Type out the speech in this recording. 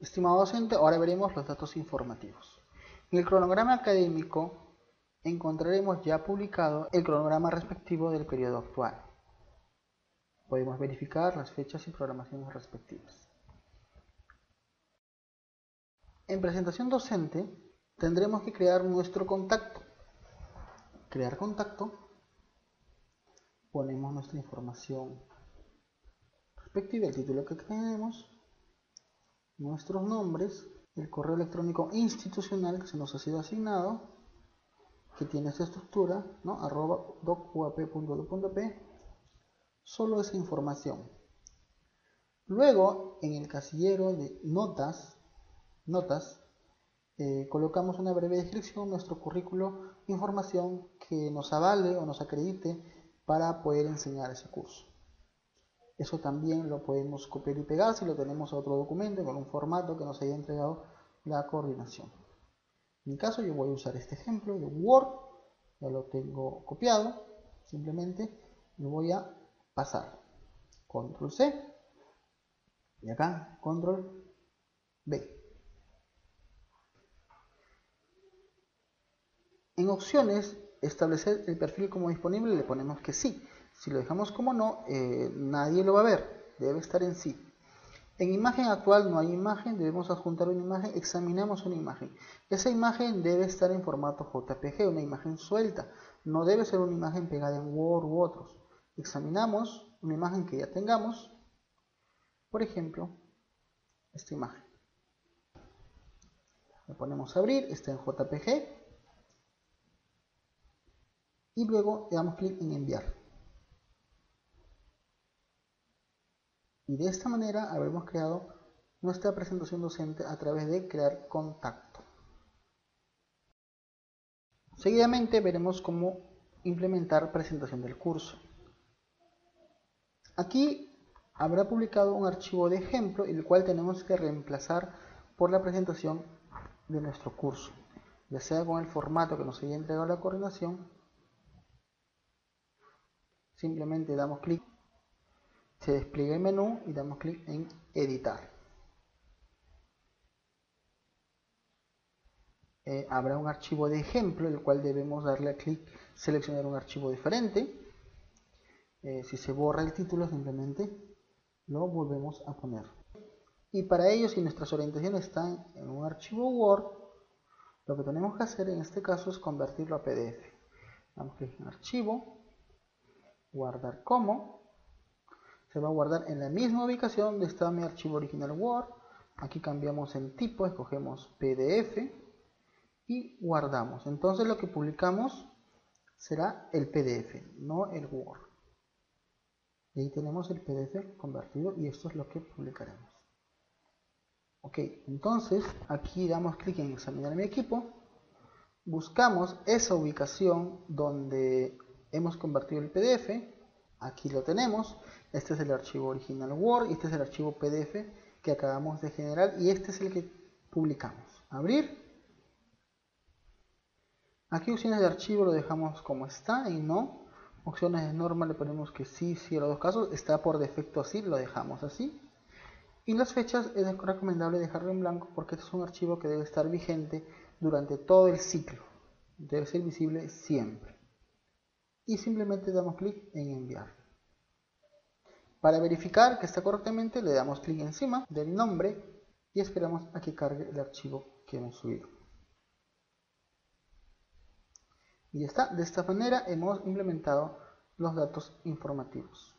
Estimado docente, ahora veremos los datos informativos. En el cronograma académico encontraremos ya publicado el cronograma respectivo del periodo actual. Podemos verificar las fechas y programaciones respectivas. En presentación docente tendremos que crear nuestro contacto. Crear contacto. Ponemos nuestra información respectiva, el título que tenemos, nuestros nombres, el correo electrónico institucional que se nos ha sido asignado, que tiene esta estructura, ¿no? arroba docuap.do.p, solo esa información. Luego, en el casillero de notas, notas eh, colocamos una breve descripción, nuestro currículo, información que nos avale o nos acredite para poder enseñar ese curso. Eso también lo podemos copiar y pegar si lo tenemos a otro documento con un formato que nos haya entregado la coordinación. En mi caso yo voy a usar este ejemplo de Word, ya lo tengo copiado, simplemente lo voy a pasar. Control C y acá Control B. En opciones, establecer el perfil como disponible, le ponemos que sí. Si lo dejamos como no, eh, nadie lo va a ver, debe estar en sí. En imagen actual no hay imagen, debemos adjuntar una imagen, examinamos una imagen. Esa imagen debe estar en formato JPG, una imagen suelta, no debe ser una imagen pegada en Word u otros. Examinamos una imagen que ya tengamos, por ejemplo, esta imagen. Le ponemos a abrir, está en JPG, y luego le damos clic en enviar. Y de esta manera habremos creado nuestra presentación docente a través de crear contacto. Seguidamente veremos cómo implementar presentación del curso. Aquí habrá publicado un archivo de ejemplo el cual tenemos que reemplazar por la presentación de nuestro curso, ya sea con el formato que nos haya entregado la coordinación. Simplemente damos clic se despliega el menú y damos clic en editar. Eh, habrá un archivo de ejemplo, el cual debemos darle a clic, seleccionar un archivo diferente. Eh, si se borra el título, simplemente lo volvemos a poner. Y para ello, si nuestras orientaciones están en un archivo Word, lo que tenemos que hacer en este caso es convertirlo a PDF. Damos clic en archivo, guardar como, se va a guardar en la misma ubicación donde está mi archivo original Word. Aquí cambiamos el tipo, escogemos PDF y guardamos. Entonces lo que publicamos será el PDF, no el Word. Y ahí tenemos el PDF convertido y esto es lo que publicaremos. Ok, entonces aquí damos clic en examinar mi equipo. Buscamos esa ubicación donde hemos convertido el PDF. Aquí lo tenemos. Este es el archivo original Word y este es el archivo PDF que acabamos de generar y este es el que publicamos. Abrir. Aquí opciones de archivo lo dejamos como está y no. Opciones de norma le ponemos que sí, sí a los dos casos. Está por defecto así, lo dejamos así. Y las fechas es recomendable dejarlo en blanco porque este es un archivo que debe estar vigente durante todo el ciclo. Debe ser visible siempre. Y simplemente damos clic en enviar. Para verificar que está correctamente le damos clic encima del nombre y esperamos a que cargue el archivo que hemos subido. Y ya está, de esta manera hemos implementado los datos informativos.